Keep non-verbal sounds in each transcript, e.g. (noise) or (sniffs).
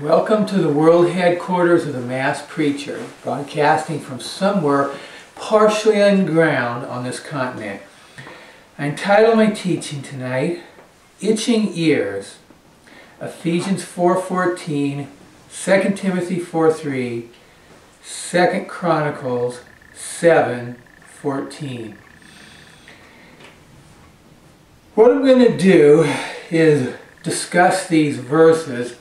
Welcome to the world headquarters of the Masked Preacher, broadcasting from somewhere partially underground on this continent. I entitle my teaching tonight, Itching Ears, Ephesians 4.14, 2 Timothy 4.3, 2 Chronicles 7.14. What I'm going to do is discuss these verses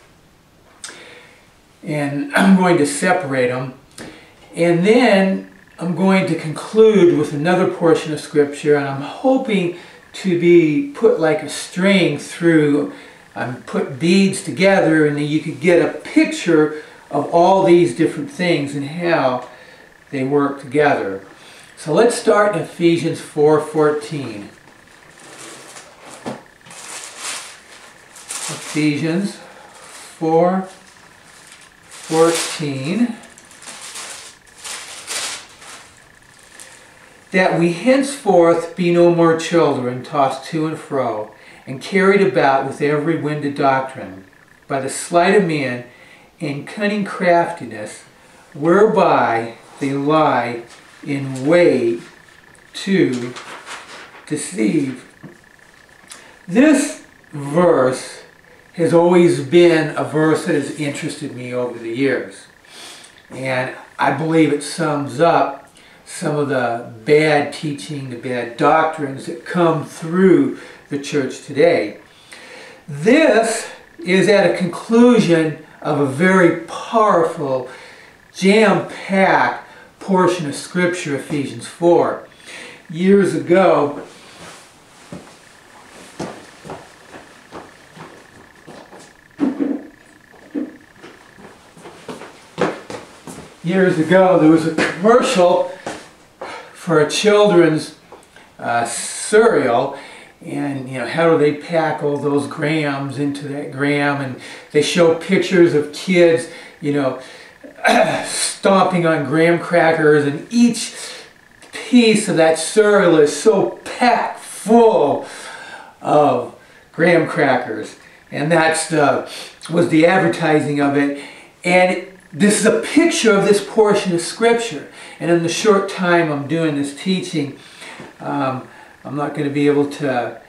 and I'm going to separate them. And then I'm going to conclude with another portion of Scripture, and I'm hoping to be put like a string through, um, put beads together, and then you could get a picture of all these different things and how they work together. So let's start in Ephesians 4.14. Ephesians 4 14 that we henceforth be no more children tossed to and fro and carried about with every wind of doctrine by the sleight of men and cunning craftiness whereby they lie in wait to deceive. This verse has always been a verse that has interested me over the years. And I believe it sums up some of the bad teaching, the bad doctrines that come through the church today. This is at a conclusion of a very powerful, jam-packed portion of Scripture, Ephesians 4. Years ago, years ago there was a commercial for a children's uh, cereal. And you know how do they pack all those grams into that gram? And they show pictures of kids you know (clears throat) stomping on graham crackers. And each piece of that cereal is so packed full of graham crackers. And that's the was the advertising of it. And this is a picture of this portion of Scripture. And in the short time I'm doing this teaching, um, I'm not going to be able to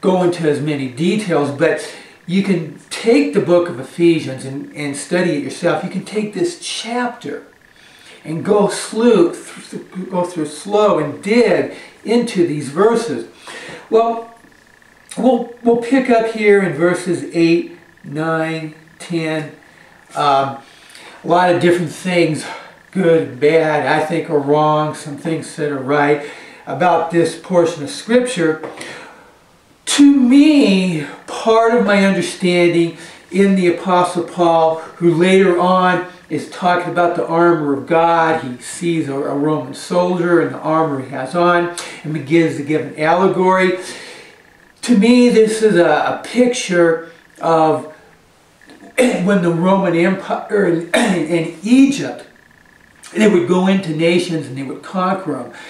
go into as many details, but you can take the book of Ephesians and, and study it yourself. You can take this chapter and go slow, go through slow and dig into these verses. Well, we'll, we'll pick up here in verses 8, 9, 10. Um, a lot of different things, good, bad, I think are wrong, some things that are right about this portion of Scripture. To me, part of my understanding in the Apostle Paul, who later on is talking about the armor of God. He sees a, Roman soldier and the armor he has on and begins to give an allegory. To me, this is a, a picture of (clears throat) when the Roman Empire (clears throat) in Egypt, they would go into nations and they would conquer them. (clears throat)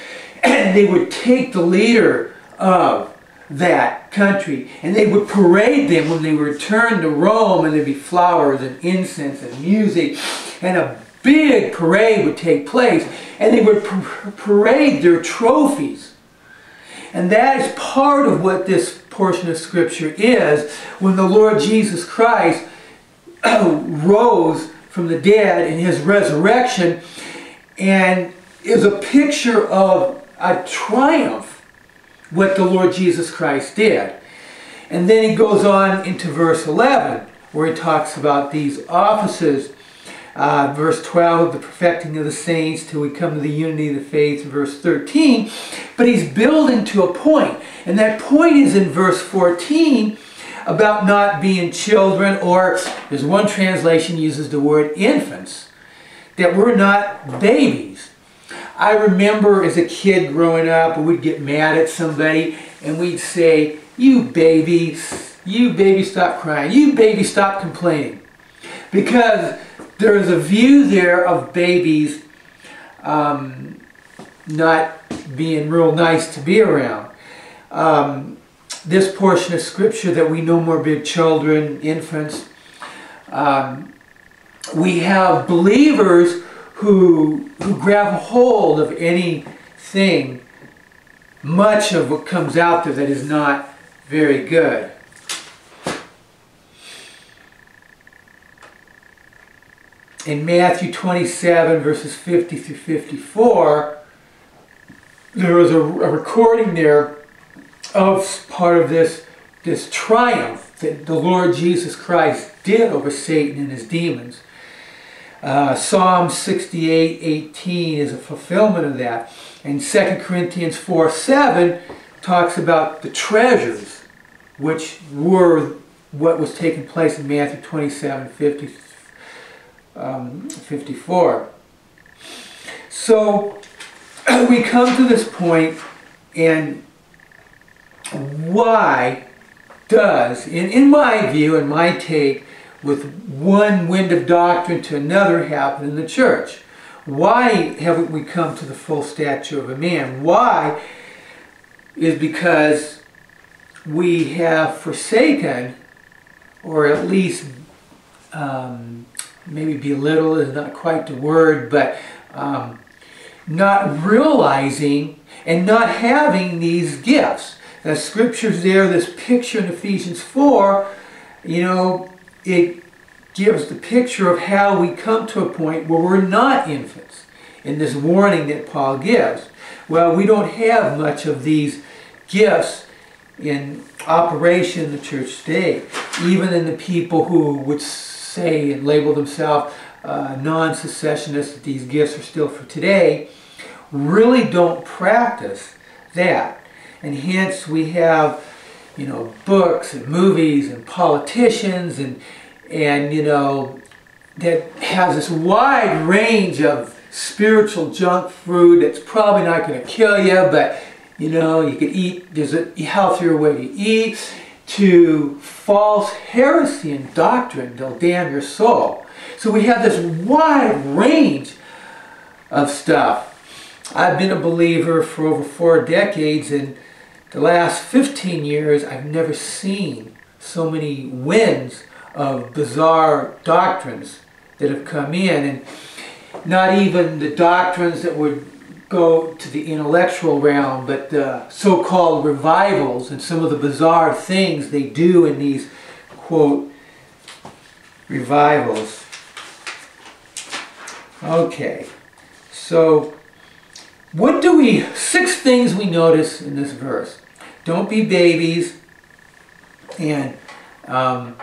And they would take the leader of that country and they would parade them when they returned to Rome and there'd be flowers and incense and music and a big parade would take place and they would parade their trophies. And that is part of what this portion of scripture is when the Lord Jesus Christ (clears throat) rose from the dead in his resurrection and is a picture of a triumph what the Lord Jesus Christ did. And then he goes on into verse 11 where he talks about these offices. Uh, verse 12, the perfecting of the saints till we come to the unity of the faith, verse 13. But he's building to a point, and that point is in verse 14 about not being children, or there's one translation uses the word infants, that we're not babies. I remember as a kid growing up, we'd get mad at somebody and we'd say, you baby, you baby stop crying, you baby stop complaining. Because there's a view there of babies um, not being real nice to be around. Um, this portion of scripture that we no more be children, infants. Um, we have believers who, who grab hold of anything, much of what comes out there that is not very good. In Matthew 27, verses 50 through 54, there was a, a recording there of part of this, this triumph that the Lord Jesus Christ did over Satan and his demons. Uh, Psalm 68, 18 is a fulfillment of that. And 2 Corinthians 4, 7 talks about the treasures, which were what was taking place in Matthew 27, 50, um, 54. So (clears throat) we come to this point and why does, in, in my view and my take, with one wind of doctrine to another happen in the church? Why haven't we come to the full stature of a man? Why is because we have forsaken, or at least um, maybe belittle is not quite the word, but um, not realizing and not having these gifts. The scriptures there, this picture in Ephesians 4, you know, it gives the picture of how we come to a point where we're not infants in this warning that Paul gives. Well, we don't have much of these gifts in operation in the church today. Even in the people who would say and label themselves uh, non-cessationists, that these gifts are still for today, really don't practice that. And hence we have, you know, books and movies and politicians and, and you know, that has this wide range of spiritual junk food that's probably not going to kill you, but you know, you could eat, there's a healthier way to eat, to false heresy and doctrine, they'll damn your soul. So we have this wide range of stuff. I've been a believer for over four decades, and the last 15 years, I've never seen so many winds of bizarre doctrines that have come in, and not even the doctrines that would go to the intellectual realm, but the so-called revivals and some of the bizarre things they do in these, quote, revivals. Okay, so what do we, six things we notice in this verse. Don't be babies and um,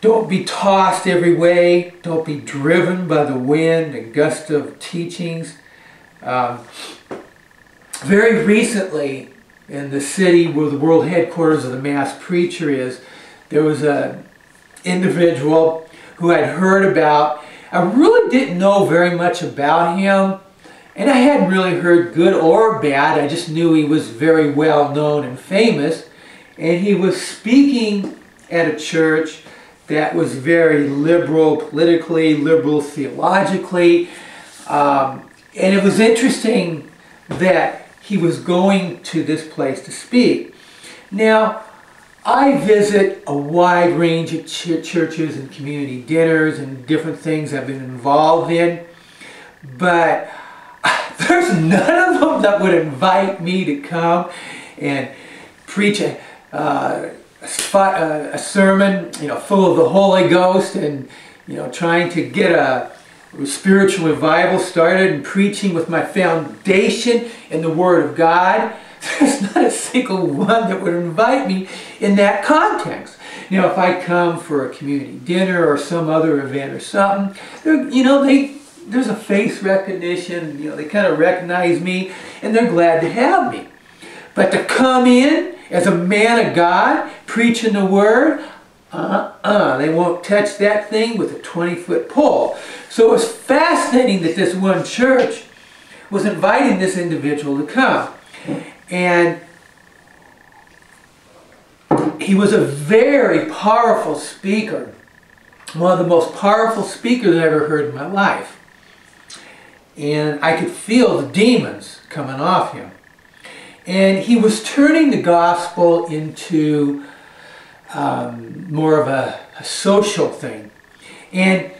don't be tossed every way. Don't be driven by the wind and gust of teachings. Um, very recently, in the city where the world headquarters of the masked preacher is, there was an individual who I'd heard about. I really didn't know very much about him. And I hadn't really heard good or bad. I just knew he was very well known and famous. And he was speaking at a church that was very liberal politically, liberal theologically. Um, and it was interesting that he was going to this place to speak. Now, I visit a wide range of ch churches and community dinners and different things I've been involved in. But there's none of them that would invite me to come and preach a, uh, a, a, sermon, you know, full of the Holy Ghost and, you know, trying to get a spiritual revival started and preaching with my foundation in the Word of God. (laughs) There's not a single one that would invite me in that context. You know, if I come for a community dinner or some other event or something, you know, they there's a face recognition, you know, they kind of recognize me and they're glad to have me. But to come in as a man of God, preaching the word, uh-uh, they won't touch that thing with a 20-foot pole. So it was fascinating that this one church was inviting this individual to come. And he was a very powerful speaker. One of the most powerful speakers I ever heard in my life and I could feel the demons coming off him. And he was turning the gospel into um, more of a, a social thing. And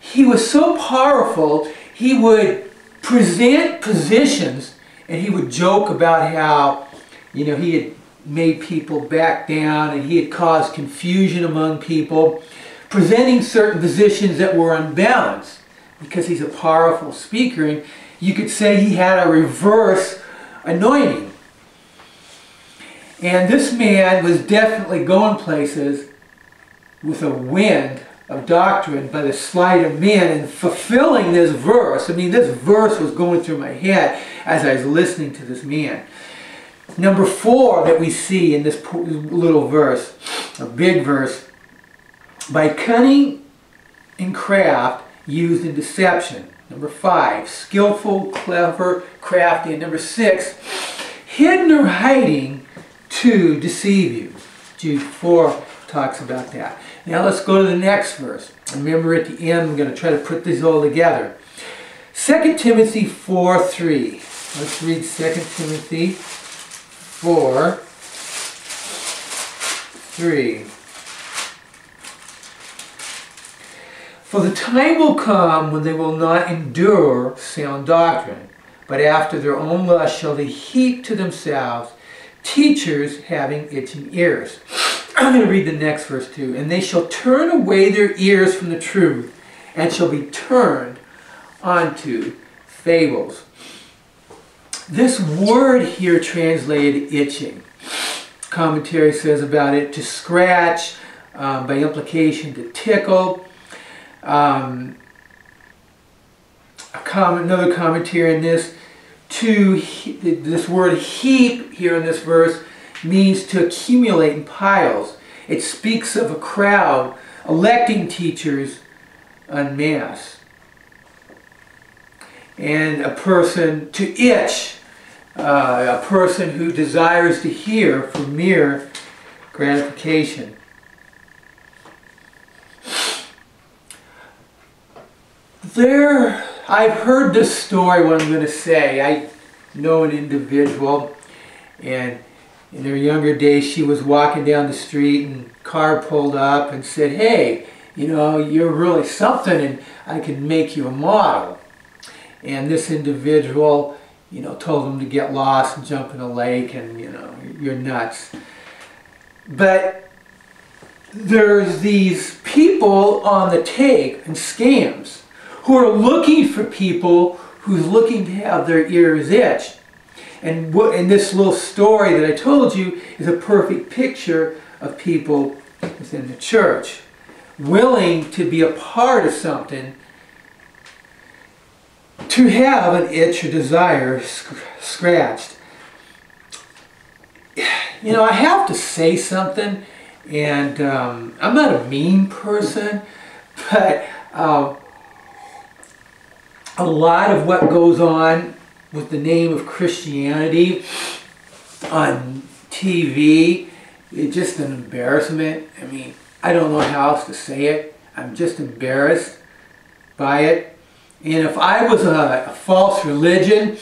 he was so powerful, he would present positions and he would joke about how, you know, he had made people back down and he had caused confusion among people, presenting certain positions that were unbalanced because he's a powerful speaker. And you could say he had a reverse anointing. And this man was definitely going places with a wind of doctrine by the sleight of men and fulfilling this verse. I mean, this verse was going through my head as I was listening to this man. Number four that we see in this little verse, a big verse, by cunning and craft used in deception. Number five, skillful, clever, crafty. And number six, hidden or hiding to deceive you. Jude 4 talks about that. Now let's go to the next verse. Remember at the end, I'm going to try to put these all together. 2 Timothy 4 3. Let's read 2 Timothy 4 3. For the time will come when they will not endure sound doctrine, but after their own lust shall they heap to themselves teachers having itching ears. (sniffs) I'm going to read the next verse too. And they shall turn away their ears from the truth and shall be turned unto fables. This word here translated itching. Commentary says about it to scratch, um, by implication to tickle. Um, comment, another commentary in this, to this word heap here in this verse means to accumulate in piles. It speaks of a crowd electing teachers en masse. And a person to itch, uh, a person who desires to hear for mere gratification. There, I've heard this story, what I'm going to say. I know an individual, and in her younger days, she was walking down the street and car pulled up and said, hey, you know, you're really something and I can make you a model. And this individual, you know, told him to get lost and jump in a lake and, you know, you're nuts. But there's these people on the take and scams who are looking for people who's looking to have their ears itched. And, what, and this little story that I told you is a perfect picture of people within the church willing to be a part of something to have an itch or desire sc scratched. You know, I have to say something, and um, I'm not a mean person, (laughs) but uh, a lot of what goes on with the name of Christianity on TV. It's just an embarrassment. I mean, I don't know how else to say it. I'm just embarrassed by it. And if I was a, a false religion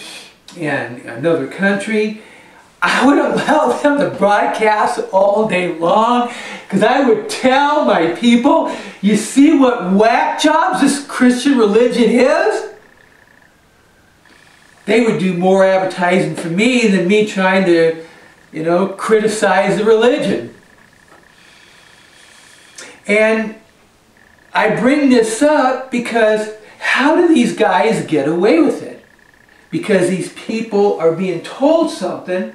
in another country, I would (laughs) allow them to broadcast all day long because I would tell my people, you see what whack jobs this Christian religion is? They would do more advertising for me than me trying to, you know, criticize the religion. And I bring this up because how do these guys get away with it? Because these people are being told something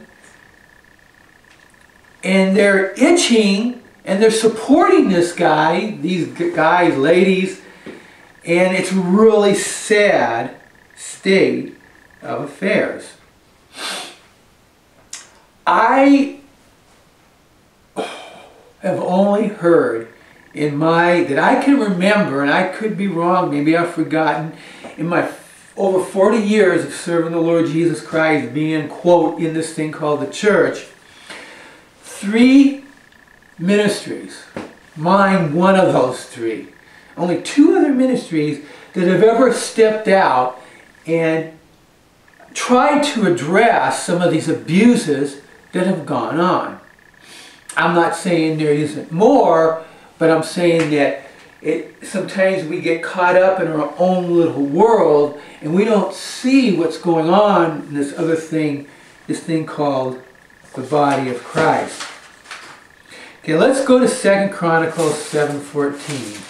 and they're itching and they're supporting this guy, these guys, ladies, and it's really sad state of affairs. I have only heard in my, that I can remember, and I could be wrong, maybe I've forgotten, in my over 40 years of serving the Lord Jesus Christ, being, quote, in this thing called the church, three ministries, mine one of those three, only two other ministries that have ever stepped out and tried to address some of these abuses that have gone on. I'm not saying there isn't more, but I'm saying that it sometimes we get caught up in our own little world and we don't see what's going on in this other thing, this thing called the body of Christ. Okay, let's go to Second Chronicles 7.14.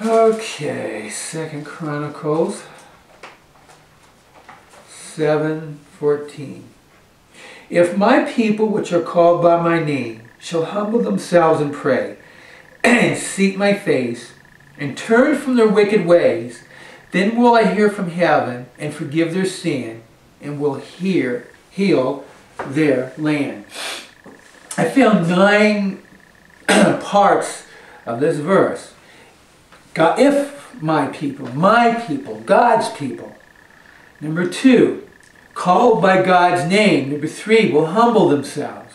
Okay, Second Chronicles 7.14. If my people which are called by my name shall humble themselves and pray, (clears throat) and seek my face, and turn from their wicked ways, then will I hear from heaven and forgive their sin, and will hear, heal their land. I found nine (clears throat) parts of this verse. God, if my people, my people, God's people. Number two, called by God's name. Number three, will humble themselves.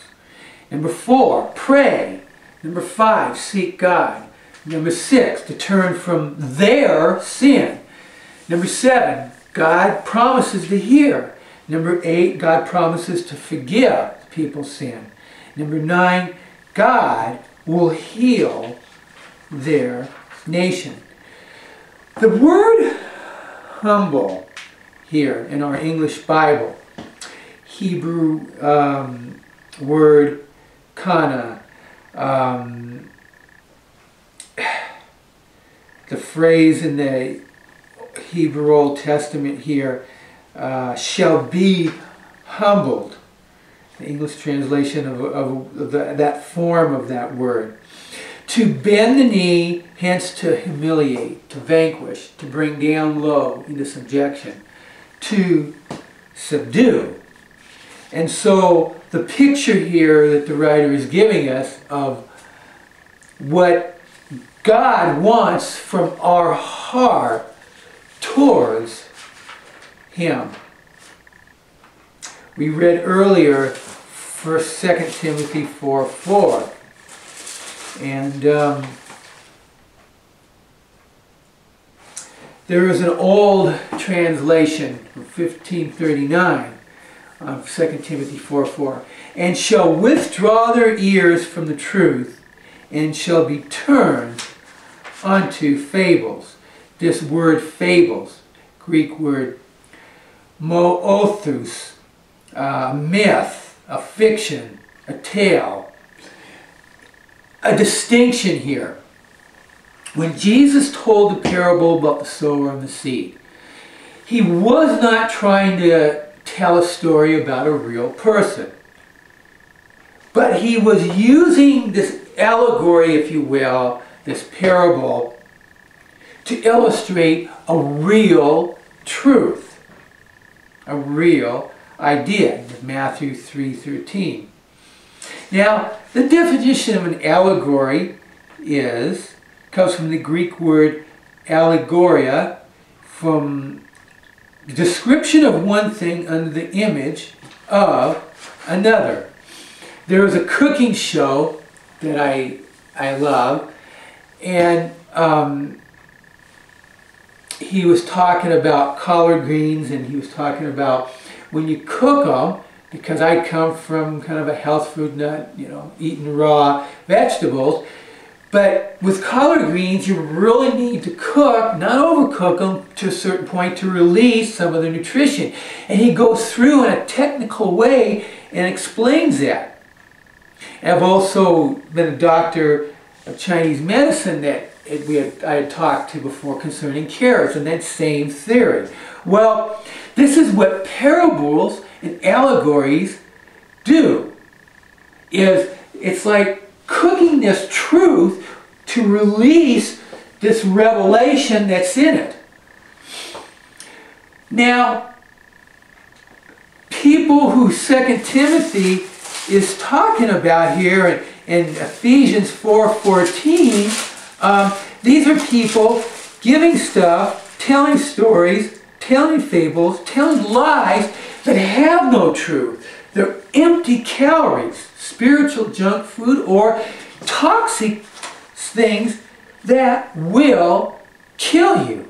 Number four, pray. Number five, seek God. Number six, to turn from their sin. Number seven, God promises to hear. Number eight, God promises to forgive people's sin. Number nine, God will heal their nation. The word humble here in our English Bible, Hebrew um, word kana, um, the phrase in the Hebrew Old Testament here, uh, shall be humbled. The English translation of, of, of the, that form of that word. To bend the knee, hence to humiliate, to vanquish, to bring down low into subjection, to subdue. And so the picture here that the writer is giving us of what God wants from our heart towards Him. We read earlier 1 2 Timothy 4 4. And um, there is an old translation from 1539 of 2 Timothy 4 4. And shall withdraw their ears from the truth and shall be turned unto fables. This word fables, Greek word moothus, a myth, a fiction, a tale. A distinction here. When Jesus told the parable about the sower and the seed, he was not trying to tell a story about a real person. But he was using this allegory, if you will, this parable, to illustrate a real truth, a real idea, Matthew 3.13. Now, the definition of an allegory is, comes from the Greek word allegoria, from description of one thing under the image of another. There was a cooking show that I, I love, and um, he was talking about collard greens, and he was talking about when you cook them, because I come from kind of a health food nut, you know, eating raw vegetables, but with collard greens, you really need to cook, not overcook them to a certain point to release some of the nutrition. And he goes through in a technical way and explains that. I've also been a doctor of Chinese medicine that it, we had, I had talked to before concerning carrots and that same theory. Well, this is what parables and allegories do. Is it's like cooking this truth to release this revelation that's in it. Now, people who Second Timothy is talking about here in, in Ephesians 4.14, um, these are people giving stuff, telling stories, telling fables, telling lies that have no truth. They're empty calories, spiritual junk food, or toxic things that will kill you.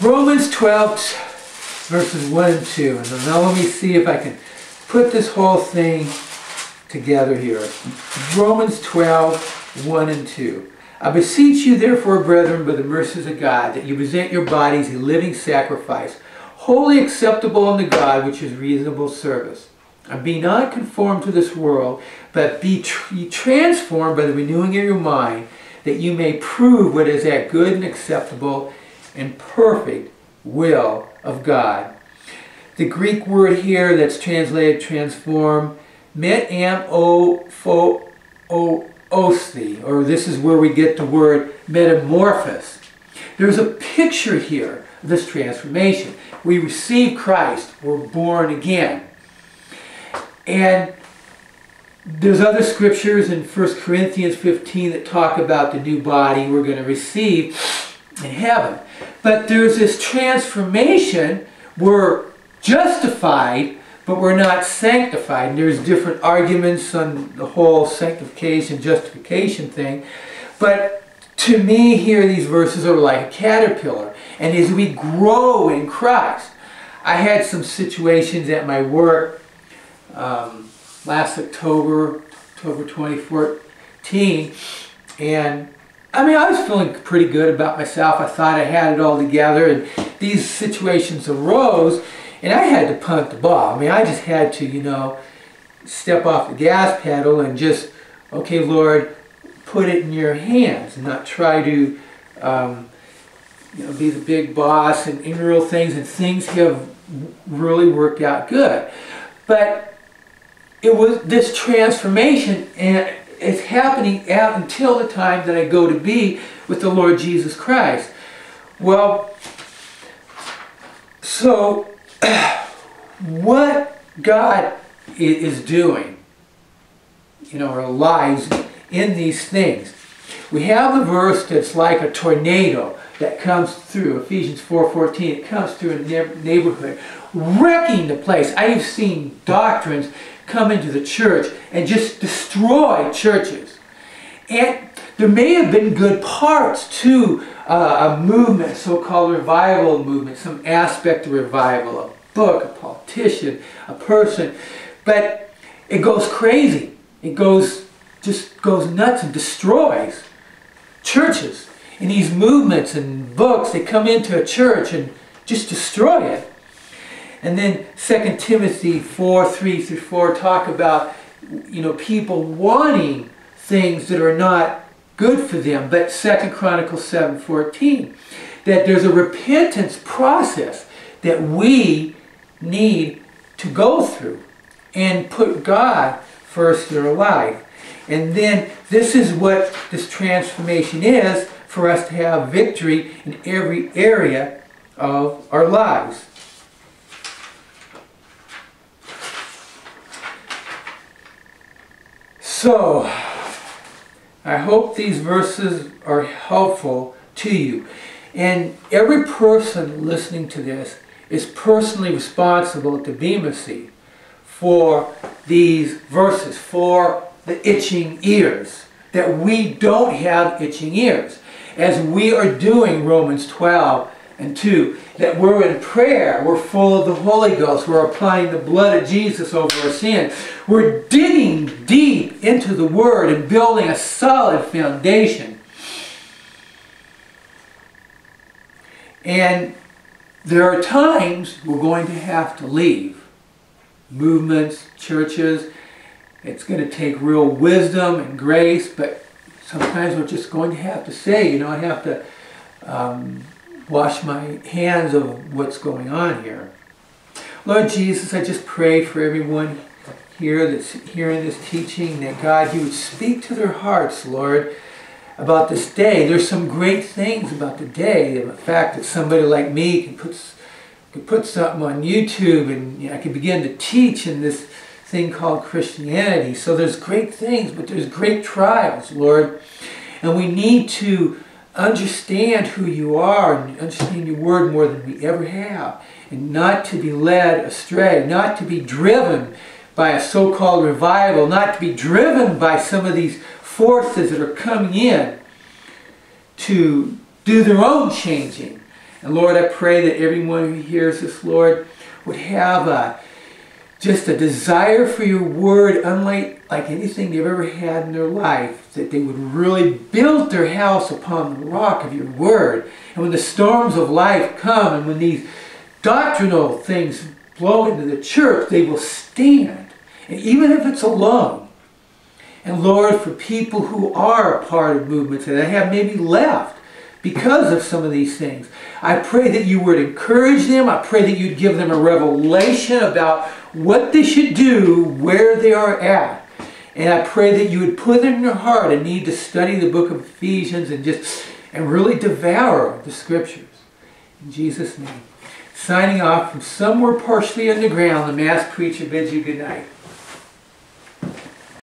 Romans 12, verses 1 and 2. And now let me see if I can put this whole thing together here. Romans 12, 1 and 2. I beseech you, therefore, brethren, by the mercies of God, that you present your bodies a living sacrifice, wholly acceptable unto God, which is reasonable service. And be not conformed to this world, but be tr transformed by the renewing of your mind, that you may prove what is that good and acceptable and perfect will of God. The Greek word here that's translated transform, met or this is where we get the word metamorphosis. There's a picture here of this transformation. We receive Christ, we're born again. And there's other scriptures in 1 Corinthians 15 that talk about the new body we're going to receive in heaven. But there's this transformation. We're justified, but we're not sanctified. And there's different arguments on the whole sanctification, justification thing. But to me here, these verses are like a caterpillar. And as we grow in Christ, I had some situations at my work um, last October, October 2014, and I mean, I was feeling pretty good about myself. I thought I had it all together, and these situations arose, and I had to punt the ball. I mean, I just had to, you know, step off the gas pedal and just, okay, Lord, put it in your hands, and not try to, um, you know, be the big boss and in real things. And things have really worked out good, but it was this transformation, and it's happening out until the time that I go to be with the Lord Jesus Christ. Well, so (clears throat) what God is doing you know, in our lives in these things. We have a verse that's like a tornado that comes through, Ephesians 4.14, it comes through a neighborhood, wrecking the place. I have seen doctrines come into the church and just destroy churches. And there may have been good parts to uh, a movement, so-called revival movement, some aspect of revival, a book, a politician, a person, but it goes crazy. It goes, just goes nuts and destroys churches. And these movements and books, they come into a church and just destroy it. And then 2 Timothy 4, 3 through 4 talk about, you know, people wanting things that are not good for them. But 2 Chronicles 7, 14, that there's a repentance process that we need to go through and put God first in our life. And then this is what this transformation is for us to have victory in every area of our lives. So, I hope these verses are helpful to you. And every person listening to this is personally responsible to Bema seat for these verses, for the itching ears, that we don't have itching ears. As we are doing Romans 12 and 2, that we're in prayer, we're full of the Holy Ghost, we're applying the blood of Jesus over our sin. We're digging deep into the Word and building a solid foundation. And there are times we're going to have to leave. Movements, churches, it's going to take real wisdom and grace, but sometimes we're just going to have to say, you know, I have to um, wash my hands of what's going on here. Lord Jesus, I just pray for everyone here that's hearing this teaching that God, you would speak to their hearts, Lord, about this day. There's some great things about the day. The fact that somebody like me can put, can put something on YouTube and you know, I can begin to teach in this thing called Christianity. So there's great things, but there's great trials, Lord. And we need to understand who you are and understand your word more than we ever have. And not to be led astray, not to be driven by a so-called revival, not to be driven by some of these forces that are coming in to do their own changing. And Lord, I pray that everyone who hears this, Lord, would have a just a desire for your word unlike like anything they've ever had in their life, that they would really build their house upon the rock of your word. And when the storms of life come and when these doctrinal things blow into the church, they will stand. And even if it's alone. And Lord, for people who are a part of movements and have maybe left because of some of these things, I pray that you would encourage them. I pray that you'd give them a revelation about what they should do where they are at. And I pray that you would put in your heart a need to study the book of Ephesians and just and really devour the scriptures. In Jesus' name. Signing off from somewhere partially underground, the masked preacher bids you good night.